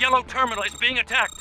Yellow terminal is being attacked.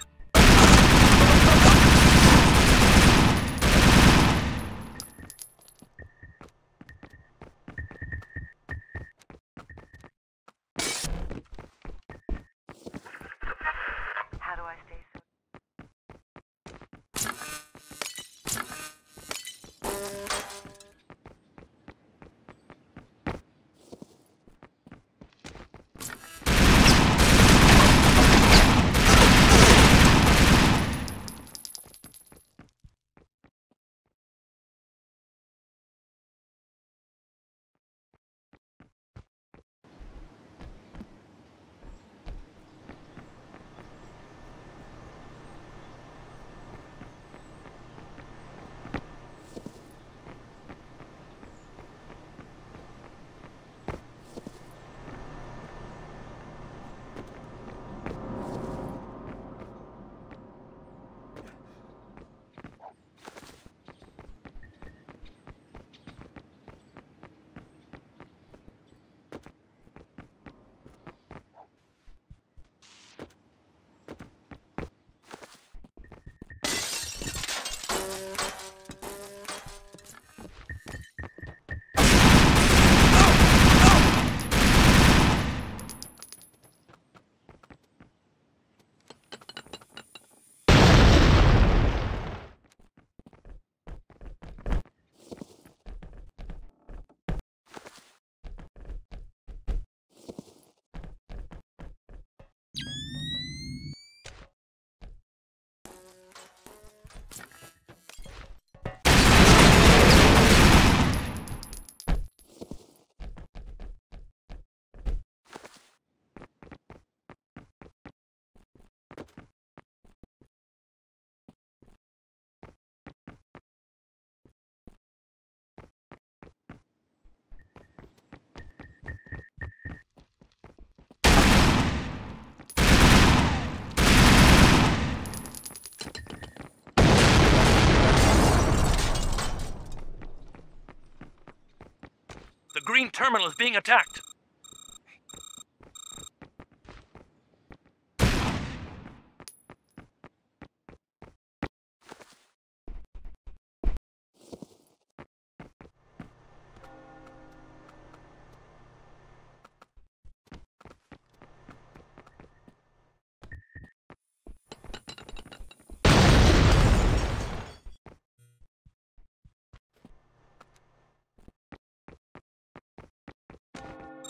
Green terminal is being attacked.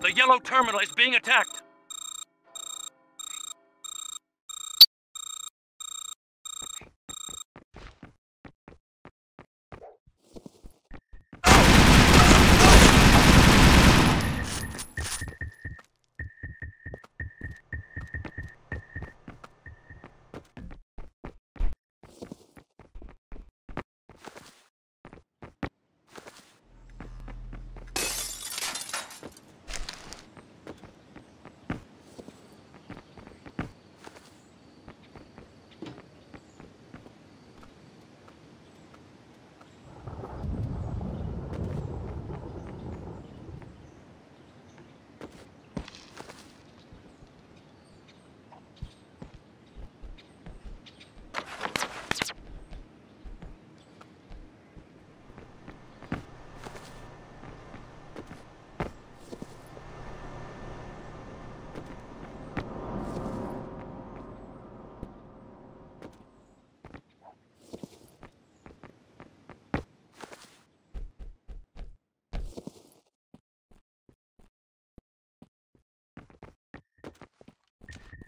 The yellow terminal is being attacked.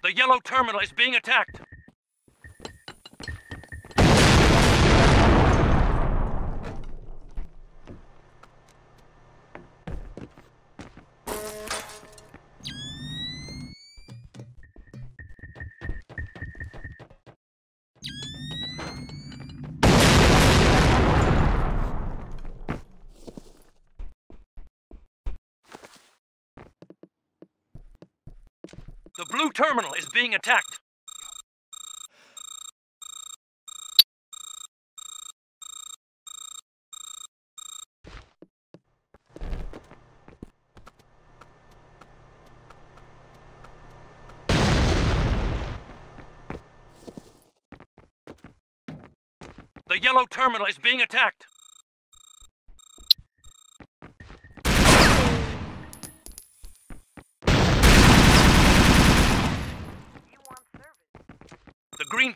The yellow terminal is being attacked. blue terminal is being attacked. The yellow terminal is being attacked.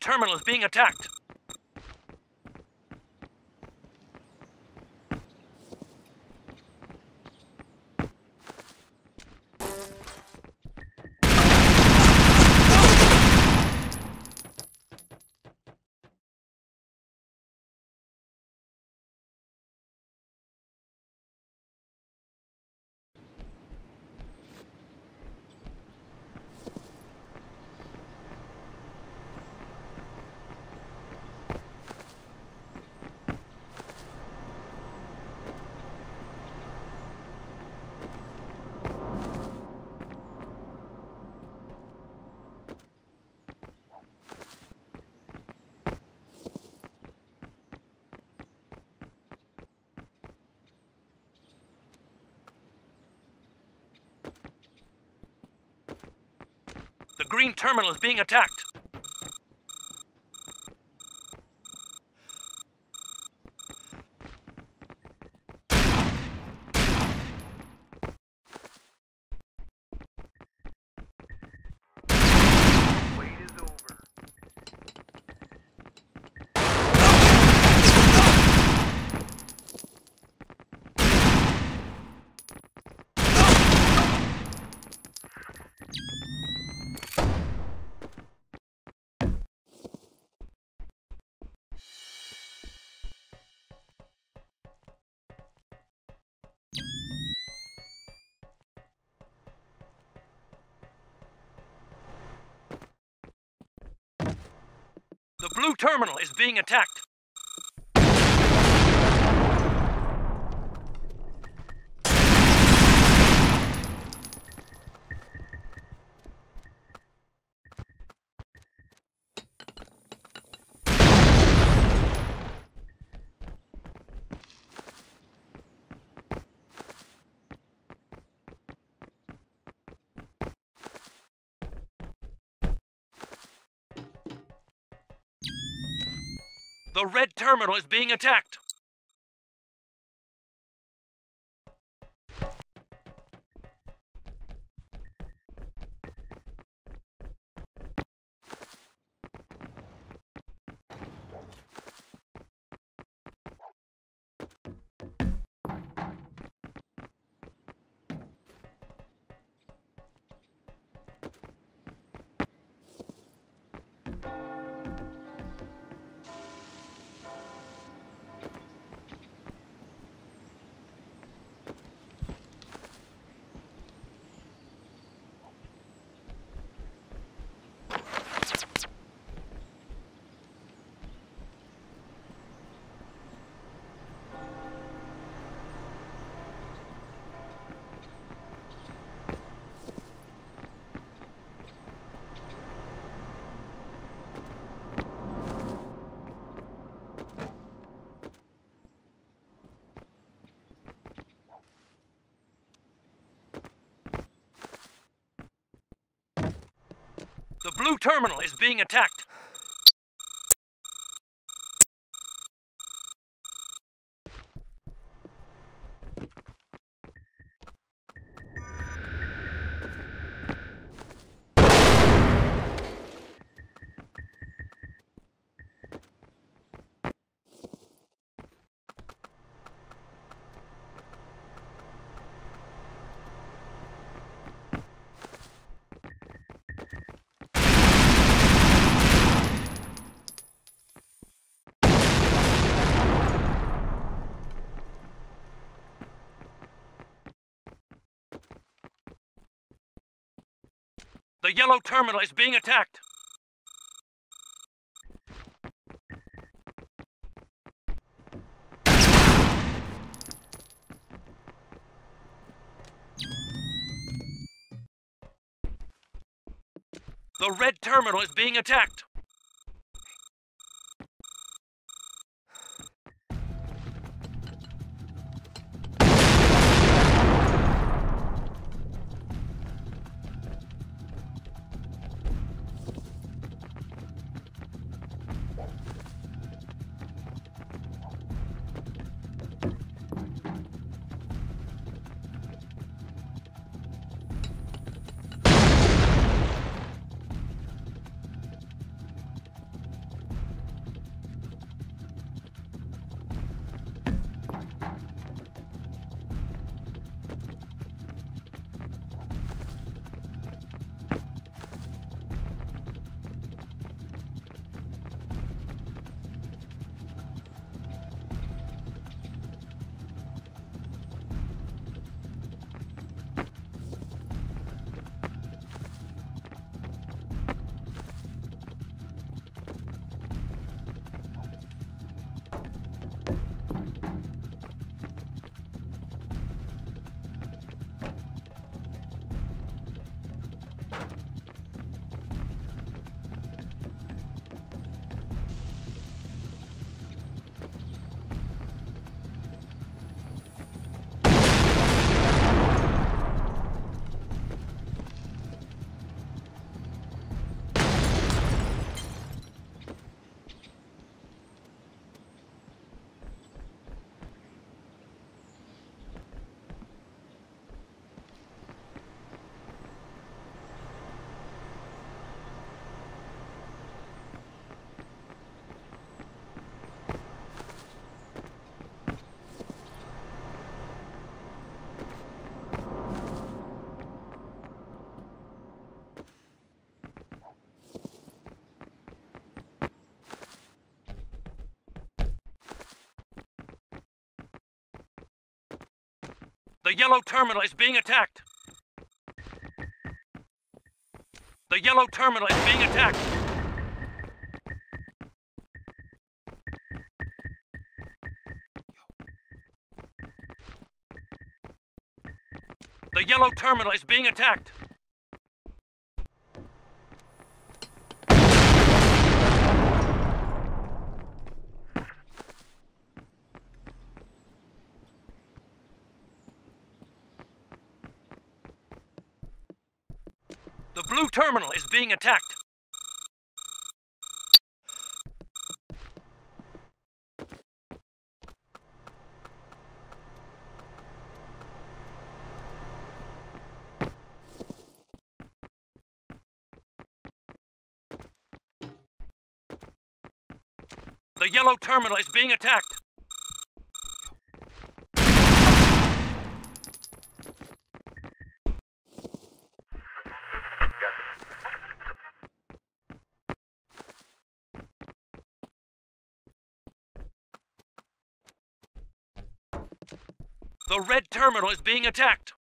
Terminal is being attacked. The green terminal is being attacked. Terminal is being attacked. The red terminal is being attacked. The blue terminal is being attacked. The yellow terminal is being attacked. The red terminal is being attacked. The yellow terminal is being attacked. The yellow terminal is being attacked. The yellow terminal is being attacked. The blue terminal is being attacked. The yellow terminal is being attacked. The red terminal is being attacked.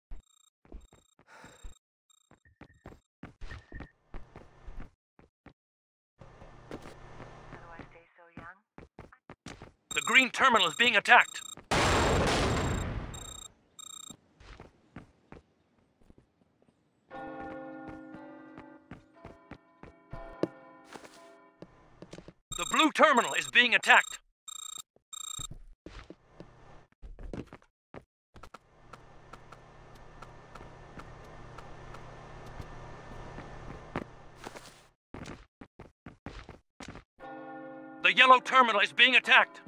The green terminal is being attacked. The blue terminal is being attacked. Yellow terminal is being attacked.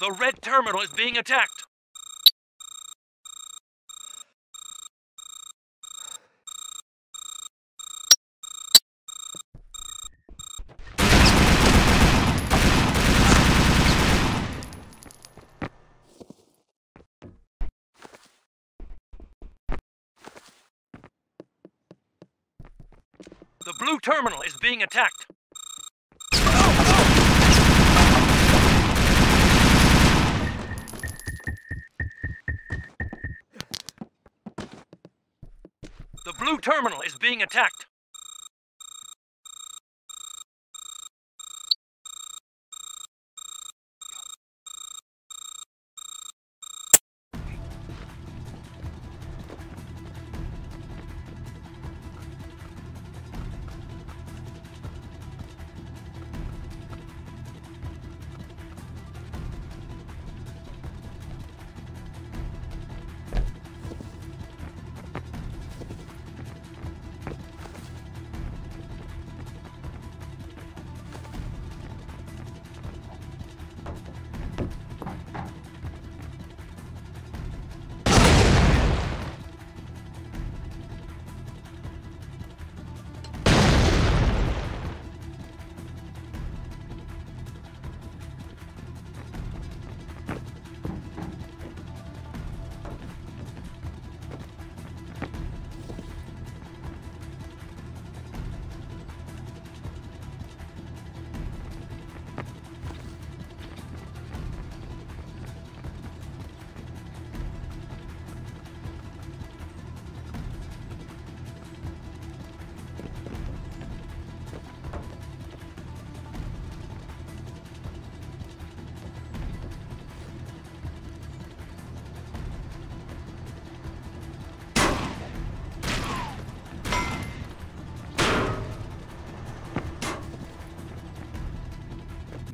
The red terminal is being attacked. The blue terminal is being attacked. Blue terminal is being attacked.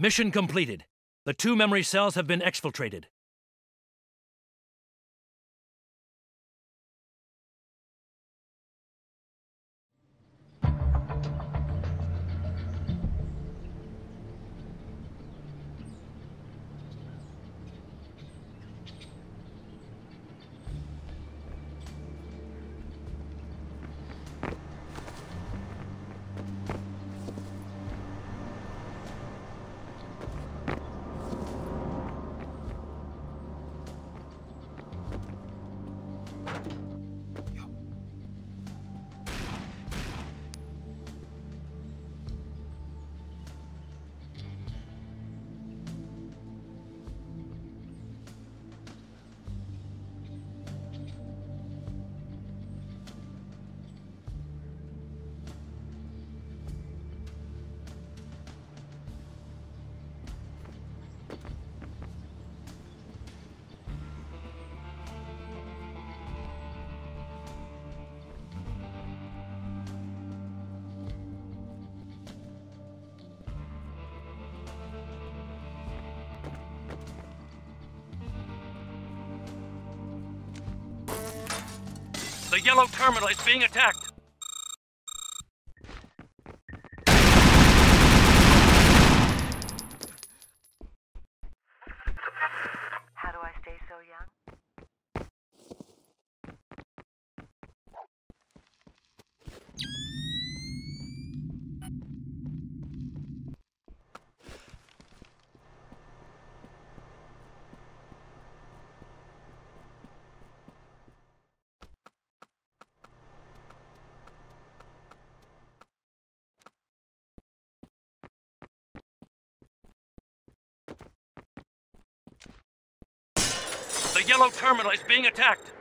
Mission completed. The two memory cells have been exfiltrated. The yellow terminal is being attacked. Yellow terminal is being attacked.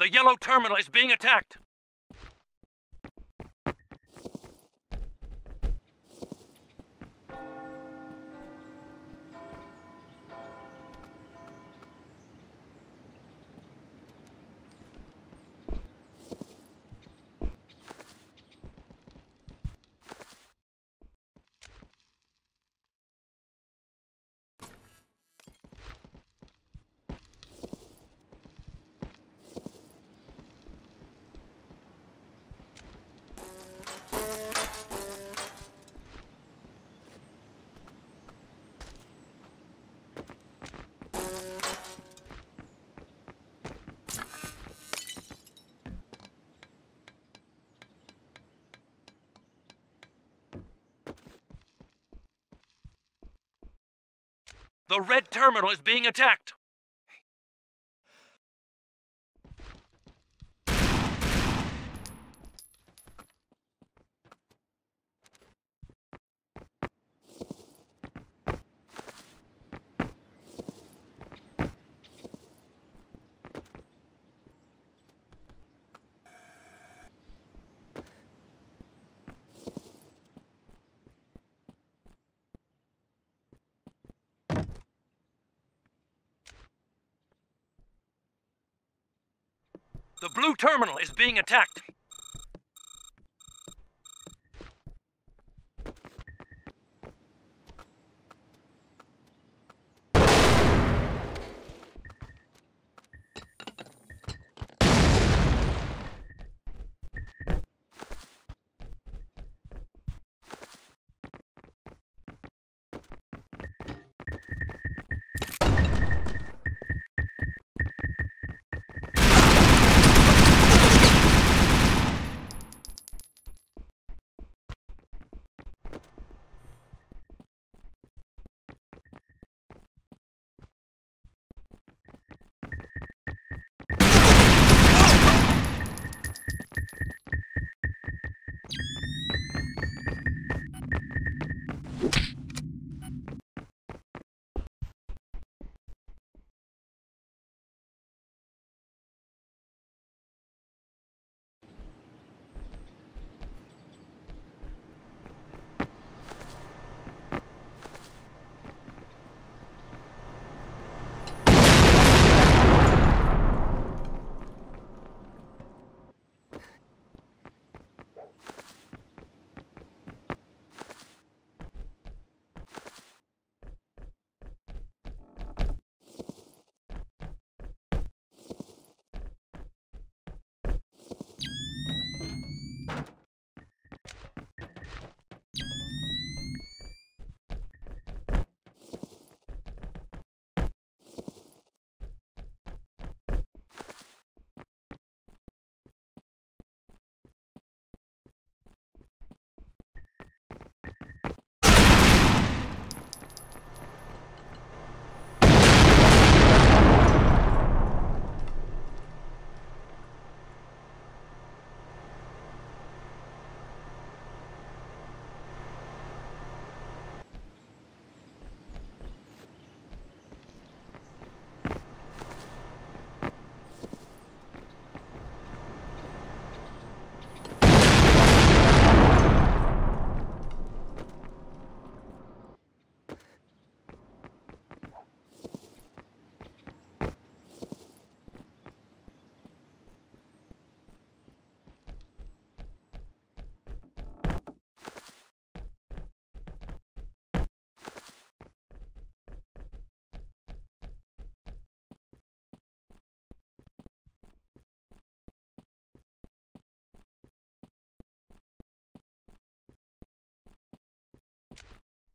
The yellow terminal is being attacked. The red terminal is being attacked. Blue terminal is being attacked.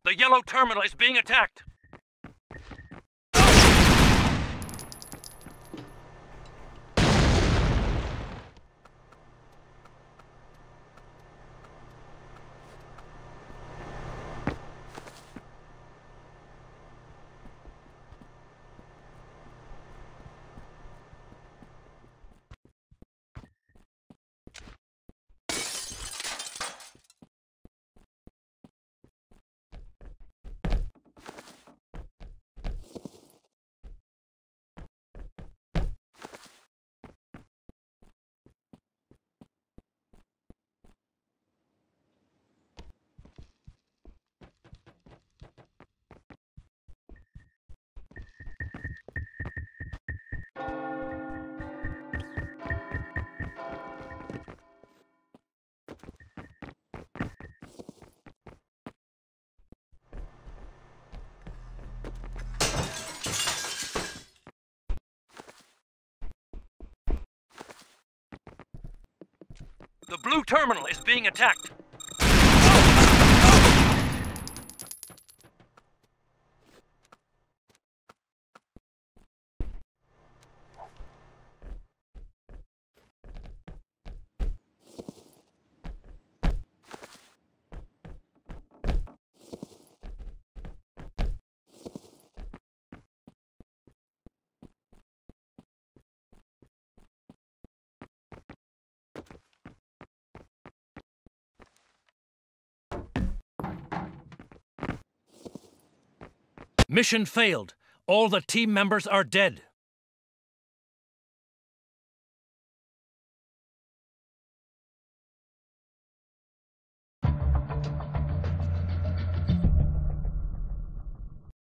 The yellow terminal is being attacked. The blue terminal is being attacked. Mission failed. All the team members are dead.